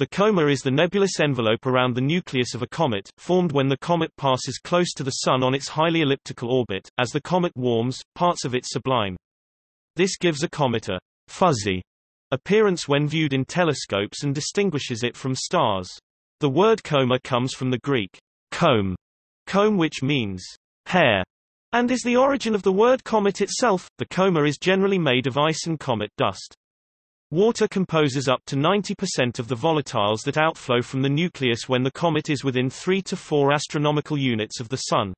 The coma is the nebulous envelope around the nucleus of a comet, formed when the comet passes close to the Sun on its highly elliptical orbit. As the comet warms, parts of it sublime. This gives a comet a fuzzy appearance when viewed in telescopes and distinguishes it from stars. The word coma comes from the Greek comb, comb which means hair, and is the origin of the word comet itself. The coma is generally made of ice and comet dust. Water composes up to 90% of the volatiles that outflow from the nucleus when the comet is within 3 to 4 astronomical units of the Sun.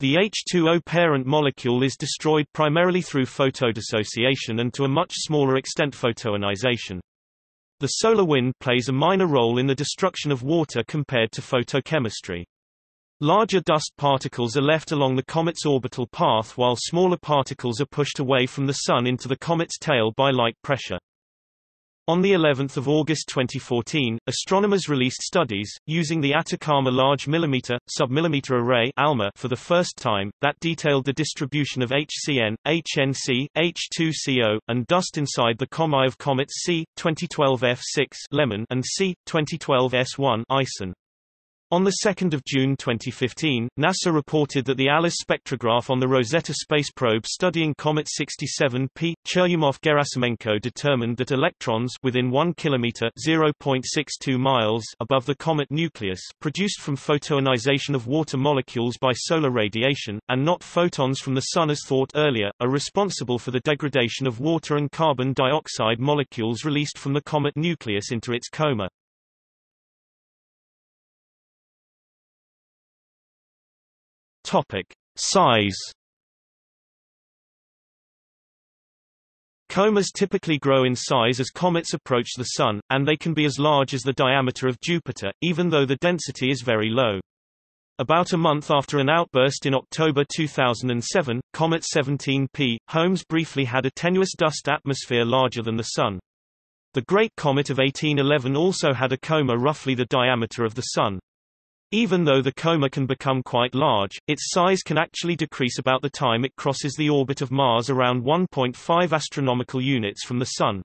The H2O parent molecule is destroyed primarily through photodissociation and to a much smaller extent photoionization. The solar wind plays a minor role in the destruction of water compared to photochemistry. Larger dust particles are left along the comet's orbital path while smaller particles are pushed away from the Sun into the comet's tail by light pressure. On the 11th of August 2014, astronomers released studies using the Atacama Large Millimeter Submillimeter Array (ALMA) for the first time that detailed the distribution of HCN, HNC, H2CO, and dust inside the comae of comets C 2012 F6 Lemmon and C 2012 S1 ISON. On 2 June 2015, NASA reported that the ALICE spectrograph on the Rosetta space probe studying Comet 67P, Churyumov-Gerasimenko determined that electrons within 1 km (0.62 miles) above the comet nucleus, produced from photoionization of water molecules by solar radiation, and not photons from the Sun as thought earlier, are responsible for the degradation of water and carbon dioxide molecules released from the comet nucleus into its coma. Topic: Size. Comas typically grow in size as comets approach the Sun, and they can be as large as the diameter of Jupiter, even though the density is very low. About a month after an outburst in October 2007, Comet 17P, Holmes briefly had a tenuous dust atmosphere larger than the Sun. The Great Comet of 1811 also had a coma roughly the diameter of the Sun. Even though the coma can become quite large, its size can actually decrease about the time it crosses the orbit of Mars around 1.5 astronomical units from the Sun.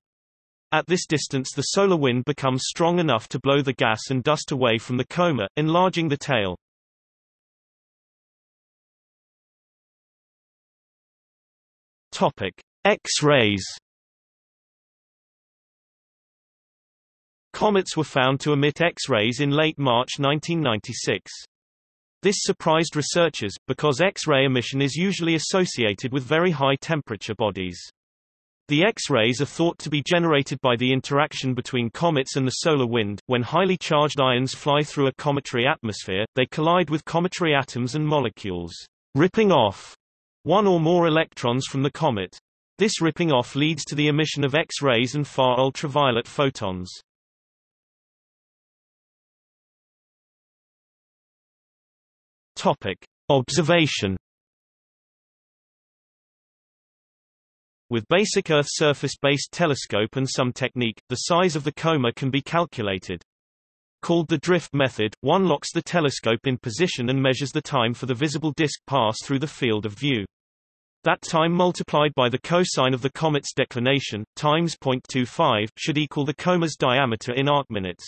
At this distance the solar wind becomes strong enough to blow the gas and dust away from the coma, enlarging the tail. Topic: X-rays Comets were found to emit X-rays in late March 1996. This surprised researchers, because X-ray emission is usually associated with very high temperature bodies. The X-rays are thought to be generated by the interaction between comets and the solar wind. When highly charged ions fly through a cometary atmosphere, they collide with cometary atoms and molecules, ripping off one or more electrons from the comet. This ripping off leads to the emission of X-rays and far ultraviolet photons. Topic: Observation With basic Earth surface-based telescope and some technique, the size of the coma can be calculated. Called the drift method, one locks the telescope in position and measures the time for the visible disk pass through the field of view. That time multiplied by the cosine of the comet's declination, times 0.25, should equal the coma's diameter in arc minutes.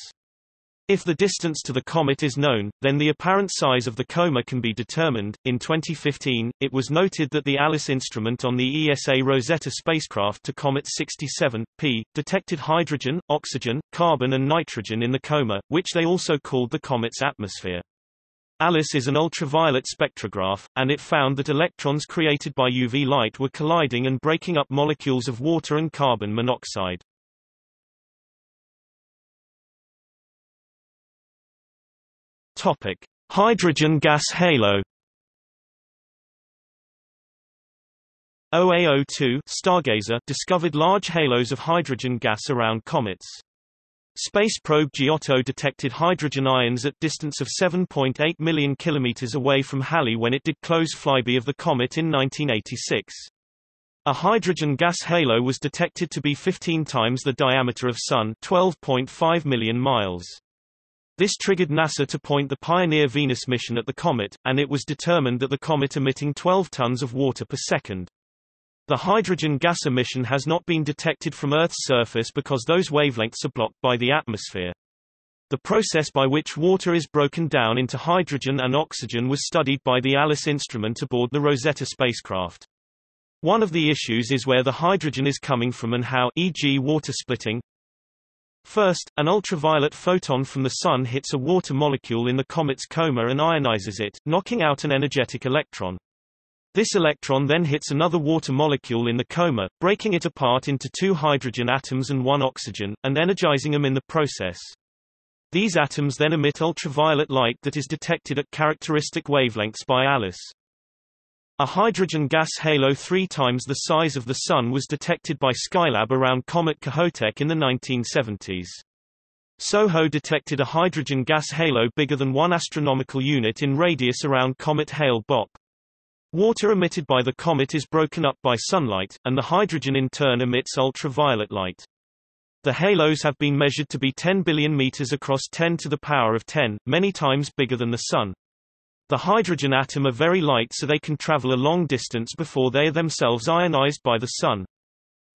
If the distance to the comet is known, then the apparent size of the coma can be determined. In 2015, it was noted that the ALICE instrument on the ESA Rosetta spacecraft to Comet 67P detected hydrogen, oxygen, carbon, and nitrogen in the coma, which they also called the comet's atmosphere. ALICE is an ultraviolet spectrograph, and it found that electrons created by UV light were colliding and breaking up molecules of water and carbon monoxide. Topic: Hydrogen gas halo. OAO2 Stargazer discovered large halos of hydrogen gas around comets. Space probe Giotto detected hydrogen ions at distance of 7.8 million kilometers away from Halley when it did close flyby of the comet in 1986. A hydrogen gas halo was detected to be 15 times the diameter of Sun 12.5 million miles. This triggered NASA to point the Pioneer Venus mission at the comet, and it was determined that the comet emitting 12 tons of water per second. The hydrogen gas emission has not been detected from Earth's surface because those wavelengths are blocked by the atmosphere. The process by which water is broken down into hydrogen and oxygen was studied by the ALICE instrument aboard the Rosetta spacecraft. One of the issues is where the hydrogen is coming from and how e.g. water splitting. First, an ultraviolet photon from the Sun hits a water molecule in the comet's coma and ionizes it, knocking out an energetic electron. This electron then hits another water molecule in the coma, breaking it apart into two hydrogen atoms and one oxygen, and energizing them in the process. These atoms then emit ultraviolet light that is detected at characteristic wavelengths by ALICE. A hydrogen gas halo three times the size of the Sun was detected by Skylab around Comet Kohoutek in the 1970s. SOHO detected a hydrogen gas halo bigger than one astronomical unit in radius around Comet Hale-Bopp. Water emitted by the comet is broken up by sunlight, and the hydrogen in turn emits ultraviolet light. The halos have been measured to be 10 billion meters across 10 to the power of 10, many times bigger than the Sun. The hydrogen atom are very light so they can travel a long distance before they are themselves ionized by the Sun.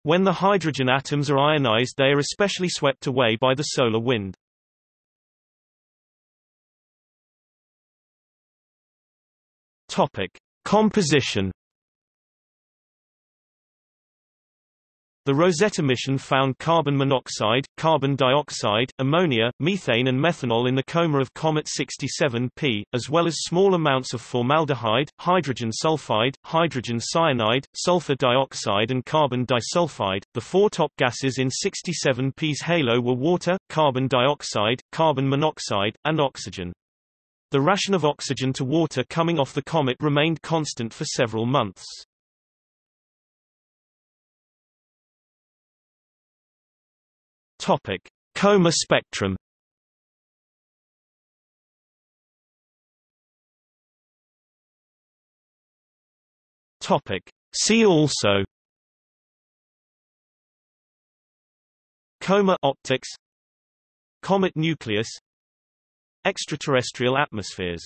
When the hydrogen atoms are ionized they are especially swept away by the solar wind. Topic. Composition The Rosetta mission found carbon monoxide, carbon dioxide, ammonia, methane and methanol in the coma of Comet 67P, as well as small amounts of formaldehyde, hydrogen sulfide, hydrogen cyanide, sulfur dioxide and carbon disulfide. The four top gases in 67P's halo were water, carbon dioxide, carbon monoxide, and oxygen. The ration of oxygen to water coming off the comet remained constant for several months. Topic: Coma spectrum. Topic: See also. Coma optics Comet nucleus Extraterrestrial atmospheres